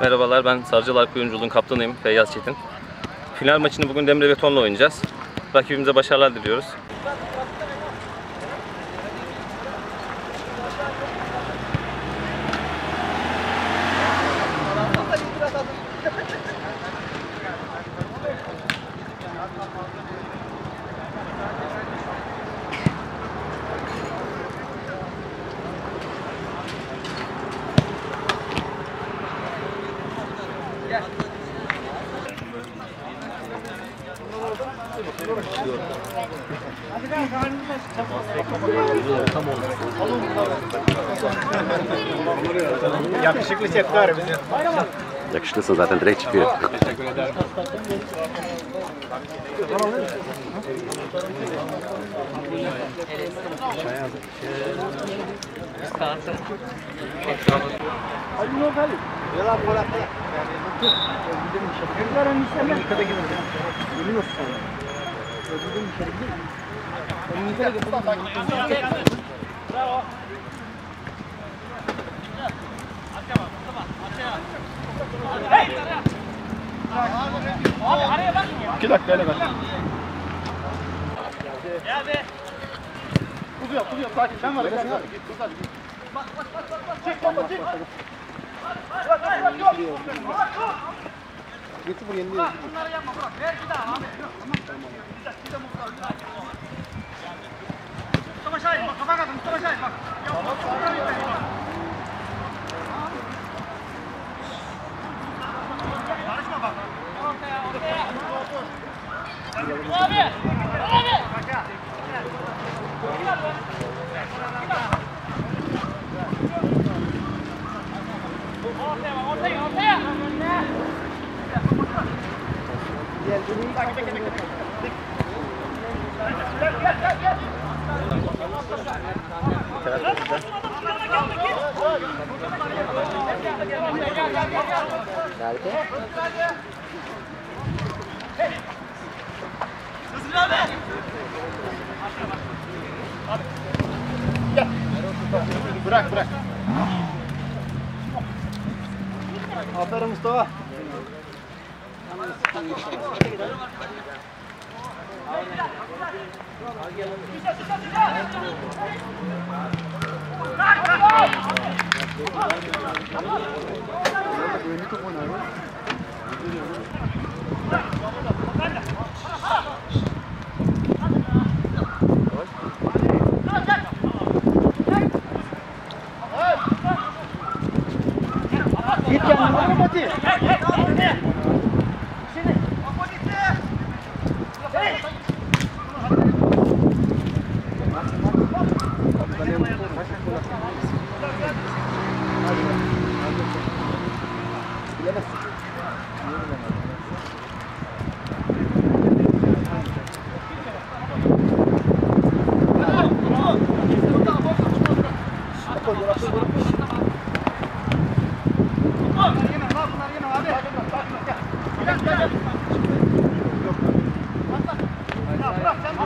Merhabalar ben Sarıcılar Kuyumculuğun kaptanıyım Feyyaz Çetin. Final maçını bugün Demre Beton'la oynayacağız. Rakibimize başarılar diliyoruz. Yakışıklı çekti bizi. Yakışıklısın zaten direkt çıkıyor. Teşekkür ederim. İki dakika öyle ver. Uzuyor, uzuyor. Sakin. Sen var. Sen var. Git, tut hadi. git. Çık baba, çık. Getir buraya yeniliyor. Bunları yapma bırak. Gracias. Bırak bırak. Aferin Mustafa. Git Отходи! Gracias.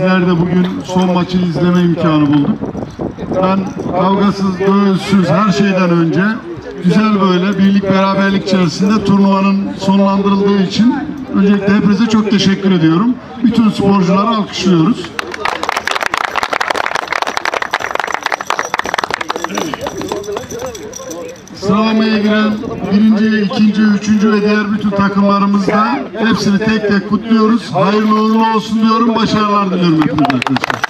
Bizler de bugün son maçı izleme imkanı bulduk. Ben kavgasız, dövüşsüz her şeyden önce güzel böyle birlik beraberlik içerisinde turnuvanın sonlandırıldığı için öncelikle hepinize çok teşekkür ediyorum. Bütün sporcuları alkışlıyoruz. Giren birinci, ikinci, üçüncü ve diğer bütün takımlarımızda hepsini tek tek kutluyoruz. Hayırlı uğurlu olsun diyorum. Başarılar diliyorum hepinize arkadaşlar.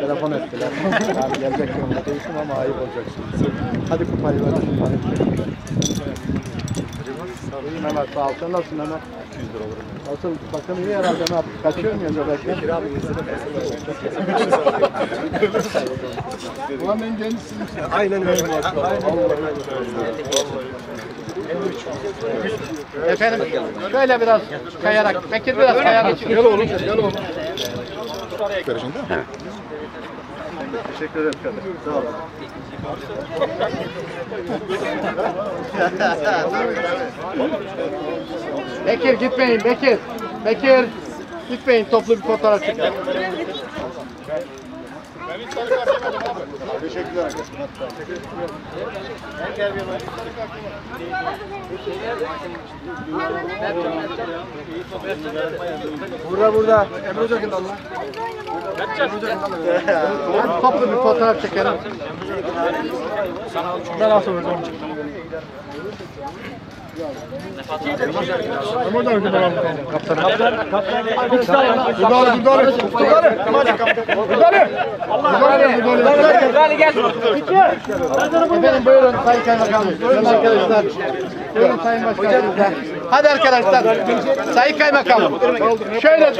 Telefon ettiler. Abi gelecek yolda değilsin ama ayıp olacak şimdi. Hadi kupayı ver. İyi Mehmet sağ ol. Sen nasılsın Mehmet? 200 lira olur. Nasıl? Bakın iyi herhalde ne yaptık? Kaçıyor muyuz öbekten? Kira abi Ulan ben gençsin. Aynen öyle. Efendim şöyle biraz kayarak, Bekir biraz kayarak. Gel oğlum, gel oğlum. Teşekkür ederim kardeşim. Sağ olun. Bekir gitmeyin Bekir. Bekir gitmeyin toplu bir fotoğraf çekelim. Teşekkürler. Burada burada. Emre Hoca kimde Allah? Emre Hoca kimde Hadi toplu bir fotoğraf çekelim. Ben nasıl vereceğim? Allah? Kaptan. Kaptan. Dudarı, dudarı. Dudarı. Dudarı. Dudarı. Dudarı gel. Efendim buyurun Sayın Kaymakamım. Buyurun arkadaşlar. Buyurun Sayın Başkanım. Hadi arkadaşlar. Sayın Kaymakamım. Şöyle